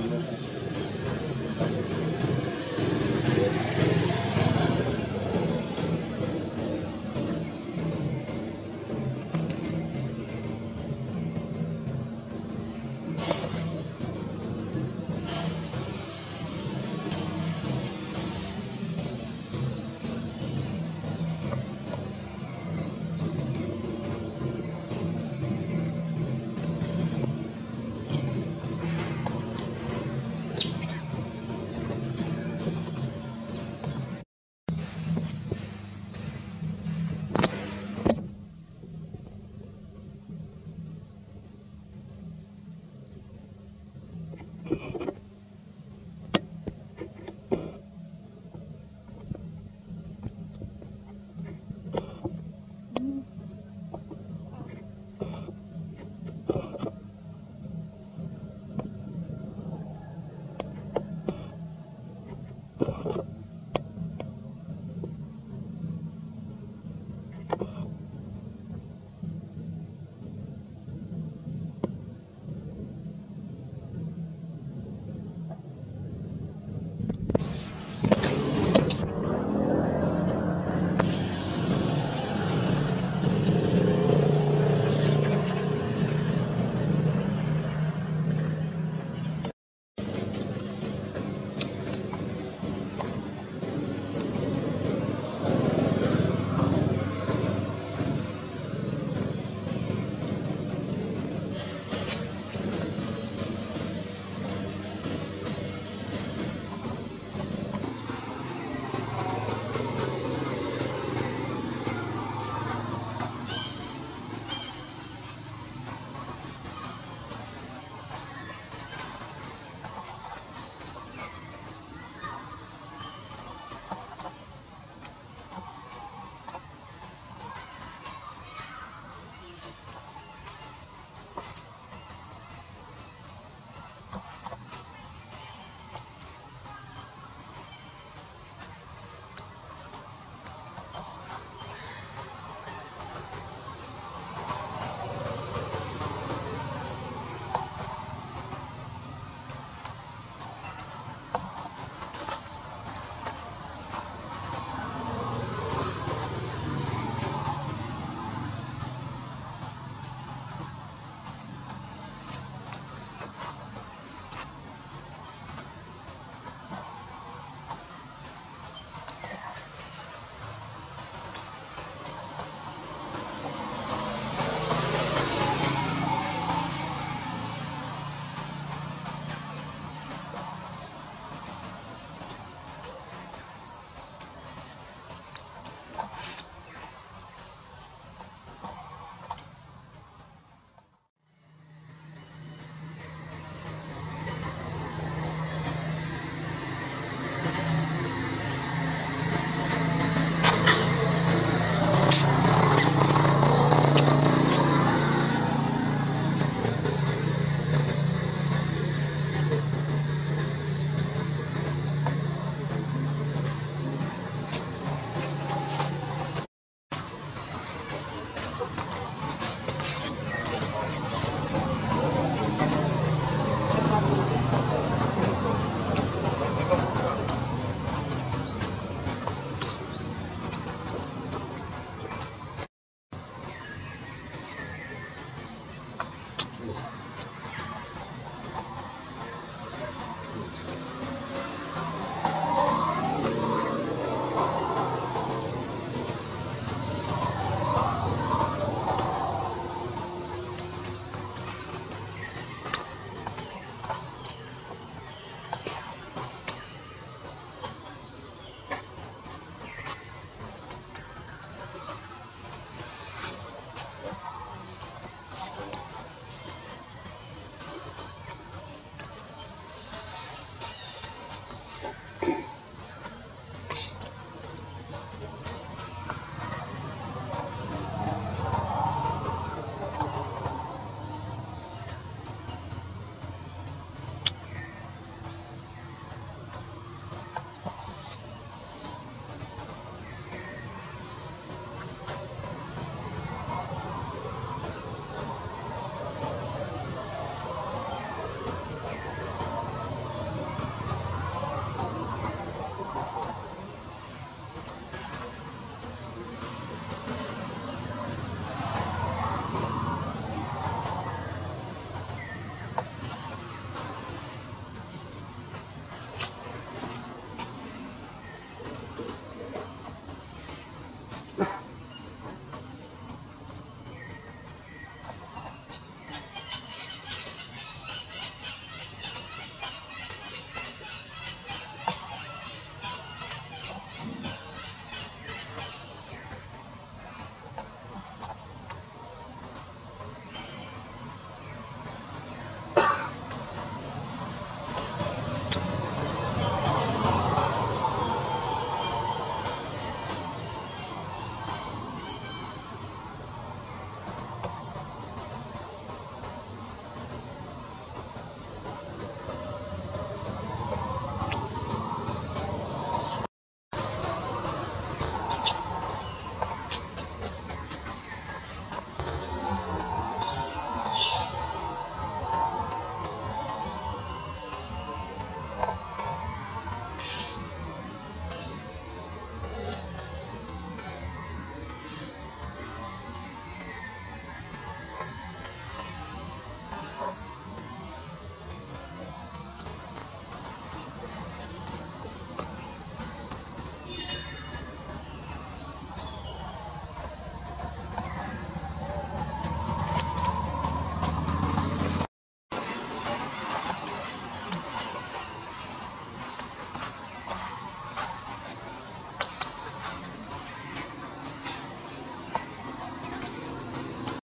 You.